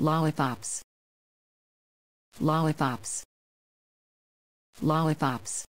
Lollipops. Lollipops. Lollipops.